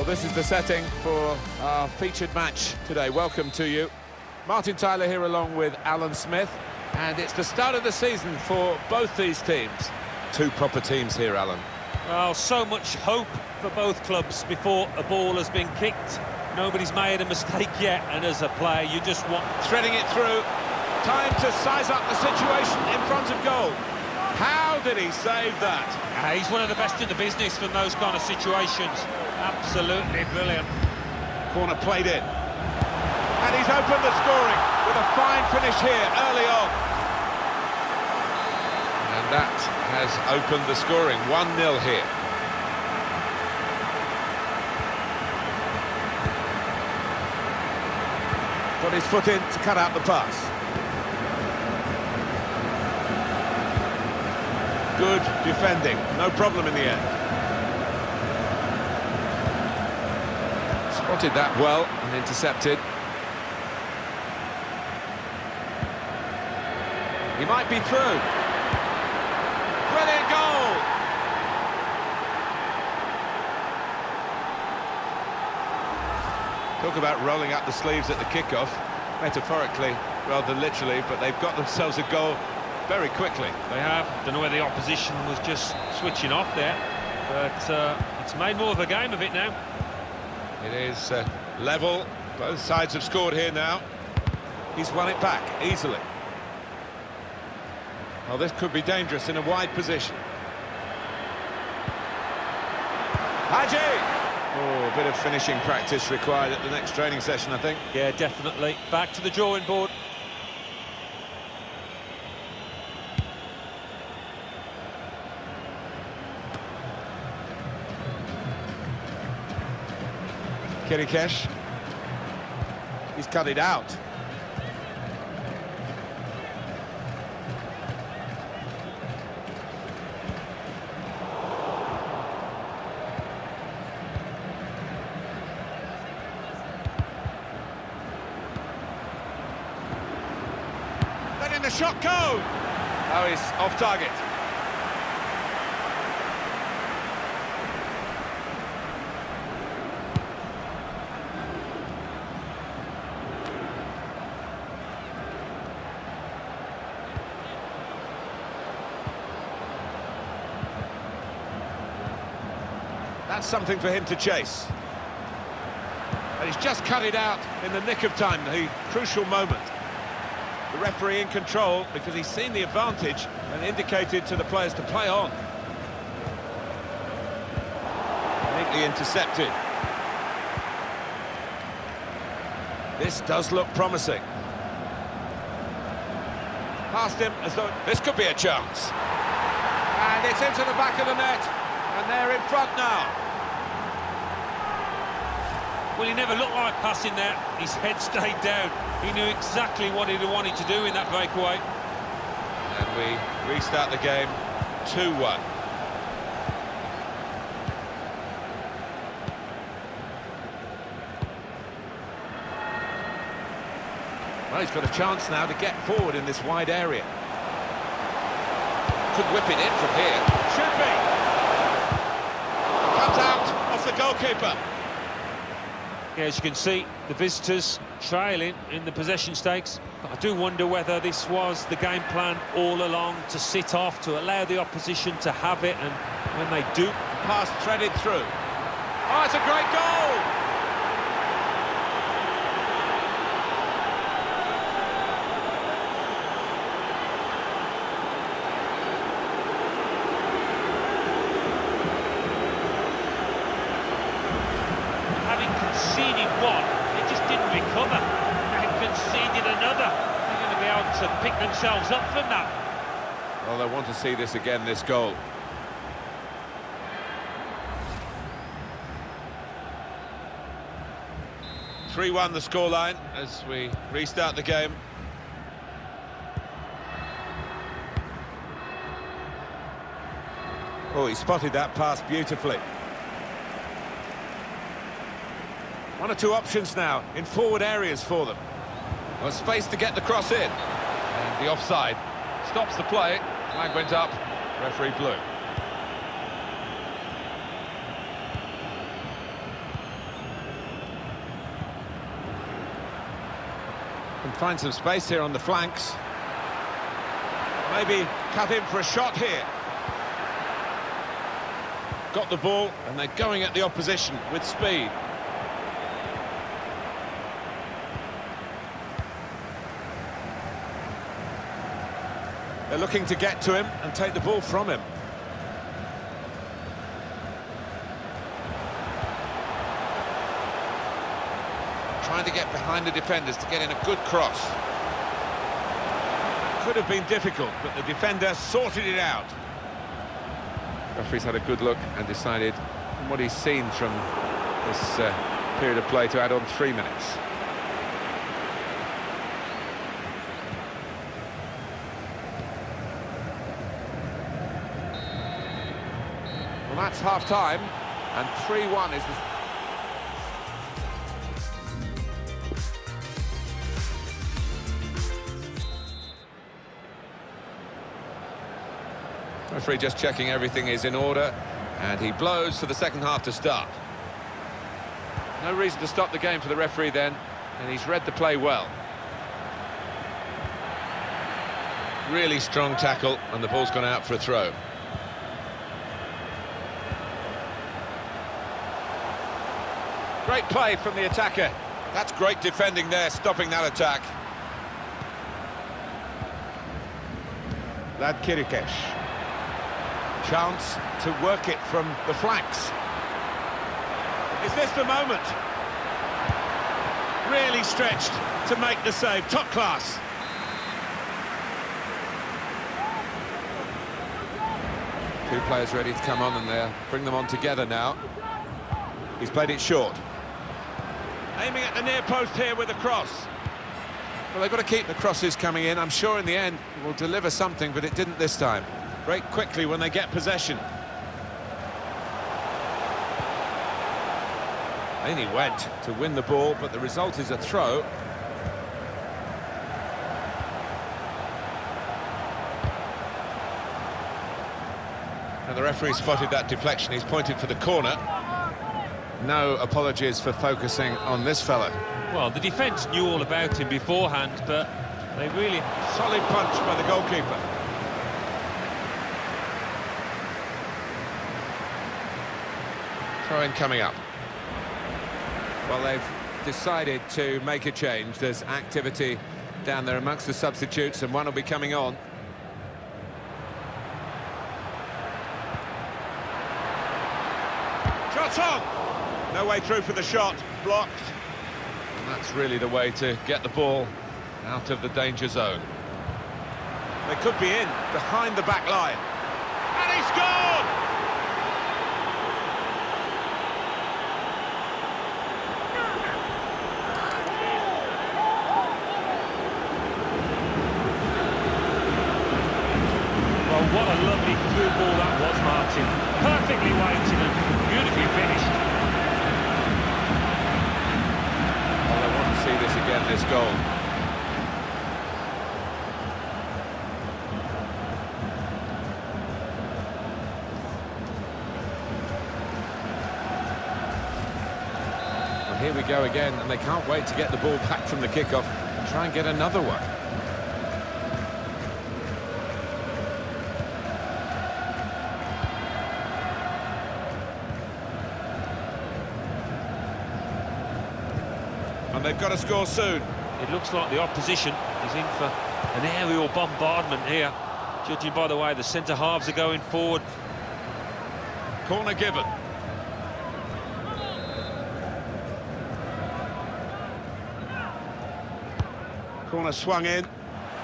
Well, this is the setting for our featured match today. Welcome to you. Martin Tyler here along with Alan Smith. And it's the start of the season for both these teams. Two proper teams here, Alan. Well, so much hope for both clubs before a ball has been kicked. Nobody's made a mistake yet, and as a player, you just want... Threading it through. Time to size up the situation in front. How did he save that? Uh, he's one of the best in the business from those kind of situations. Absolutely brilliant. Corner played in. And he's opened the scoring with a fine finish here early on. And that has opened the scoring. 1-0 here. Got his foot in to cut out the pass. Good defending, no problem in the end. Spotted that well and intercepted. He might be through. Brilliant goal! Talk about rolling up the sleeves at the kickoff, metaphorically rather than literally, but they've got themselves a goal very quickly. They have. Don't know where the opposition was just switching off there, but uh, it's made more of a game of it now. It is uh, level. Both sides have scored here now. He's won it back easily. Well, this could be dangerous in a wide position. Hagi! Oh, a bit of finishing practice required at the next training session, I think. Yeah, definitely. Back to the drawing board. Chiriches. He's cut it out. Shot go! Oh, he's off target. That's something for him to chase. And he's just cut it out in the nick of time, the crucial moment. The referee in control because he's seen the advantage and indicated to the players to play on. Neatly intercepted. This does look promising. Past him as though this could be a chance. And it's into the back of the net, and they're in front now. Well, he never looked like passing there. His head stayed down. He knew exactly what he wanted to do in that breakaway. And we restart the game 2-1. Well, he's got a chance now to get forward in this wide area. Could whip it in from here. Should be. Out off the goalkeeper. Yeah, as you can see, the visitors trailing in the possession stakes. But I do wonder whether this was the game plan all along to sit off, to allow the opposition to have it, and when they do... Pass threaded through. Oh, it's a great goal! Having conceded one, they just didn't recover. They conceded another. They're going to be able to pick themselves up from that. Well, they want to see this again, this goal. Three-one the scoreline as we restart the game. Oh, he spotted that pass beautifully. One or two options now in forward areas for them. Well, space to get the cross in the offside. Stops the play, flag went up, referee blew. Can find some space here on the flanks. Maybe cut in for a shot here. Got the ball, and they're going at the opposition with speed. They're looking to get to him and take the ball from him. Trying to get behind the defenders to get in a good cross. Could have been difficult, but the defender sorted it out. Referee's had a good look and decided, from what he's seen from this uh, period of play, to add on three minutes. Half-time, and 3-1 is the... Referee just checking everything is in order, and he blows for the second half to start. No reason to stop the game for the referee then, and he's read the play well. Really strong tackle, and the ball's gone out for a throw. Great play from the attacker. That's great defending there, stopping that attack. Vlad Chiriches. Chance to work it from the flanks. Is this the moment? Really stretched to make the save. Top class. Two players ready to come on and they'll bring them on together now. He's played it short. Aiming at the near post here with a cross. Well, they've got to keep the crosses coming in. I'm sure in the end it will deliver something, but it didn't this time. Break quickly when they get possession. In he went to win the ball, but the result is a throw. And the referee spotted that deflection. He's pointed for the corner. No apologies for focusing on this fella. Well, the defence knew all about him beforehand, but they really... Solid punch by the goalkeeper. Throw in coming up. Well, they've decided to make a change. There's activity down there amongst the substitutes, and one will be coming on. Shot on! No way through for the shot. Blocked. And that's really the way to get the ball out of the danger zone. They could be in, behind the back line. And he scored! Well, what a lovely through ball that was, Martin. Perfectly weighted and beautifully finished. Well, I want to see this goal. Here we go again, and they can't wait to get the ball back from the kickoff and try and get another one. And they've got to score soon. It looks like the opposition is in for an aerial bombardment here, judging by the way the centre halves are going forward. Corner given. Corner swung in.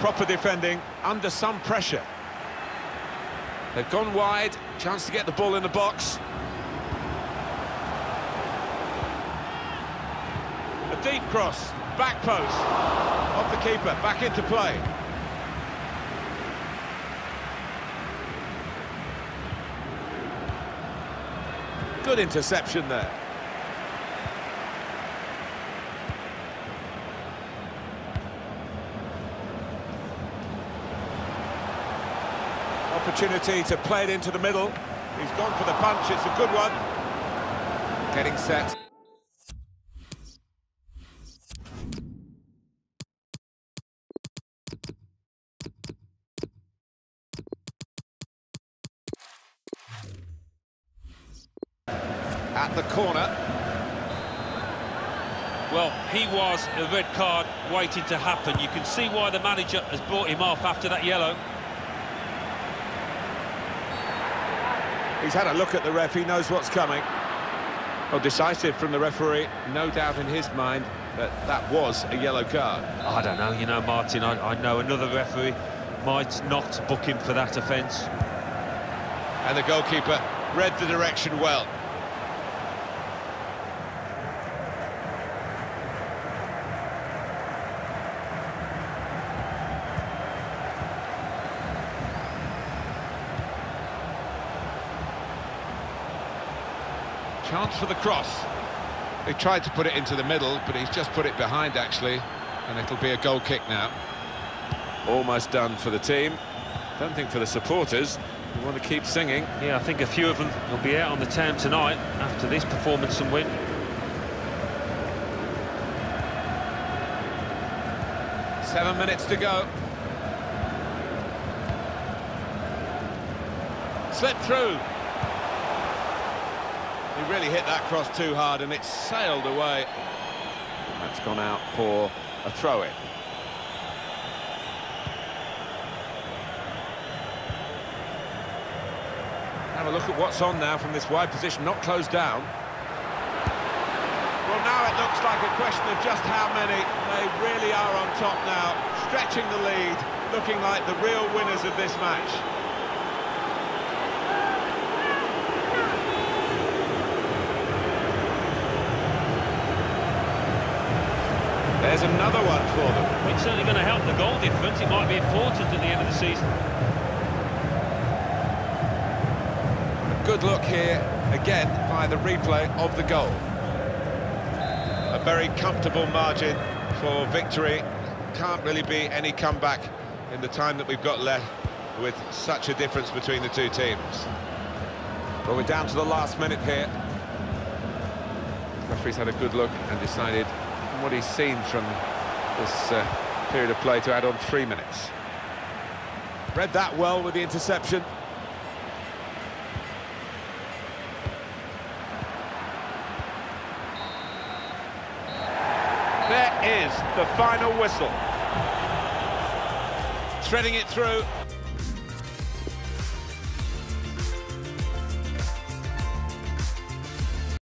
Proper defending, under some pressure. They've gone wide, chance to get the ball in the box. Deep cross, back post, off the keeper, back into play. Good interception there. Opportunity to play it into the middle. He's gone for the punch, it's a good one. Getting set. At the corner. Well, he was a red card waiting to happen. You can see why the manager has brought him off after that yellow. He's had a look at the ref, he knows what's coming. Well, decisive from the referee, no doubt in his mind that that was a yellow card. I don't know, you know, Martin, I, I know another referee might not book him for that offence. And the goalkeeper read the direction well. Chance for the cross. He tried to put it into the middle, but he's just put it behind, actually, and it'll be a goal kick now. Almost done for the team. Don't think for the supporters. We want to keep singing. Yeah, I think a few of them will be out on the town tonight after this performance and win. Seven minutes to go. Slip through. He really hit that cross too hard and it sailed away. That's gone out for a throw-in. Have a look at what's on now from this wide position, not closed down. Well, now it looks like a question of just how many. They really are on top now, stretching the lead, looking like the real winners of this match. There's another one for them. It's certainly going to help the goal difference. It might be important at the end of the season. A good look here, again, by the replay of the goal. A very comfortable margin for victory. Can't really be any comeback in the time that we've got left with such a difference between the two teams. Well, we're down to the last minute here. Referee's had a good look and decided what he's seen from this uh, period of play to add on three minutes. Read that well with the interception. There is the final whistle. Threading it through,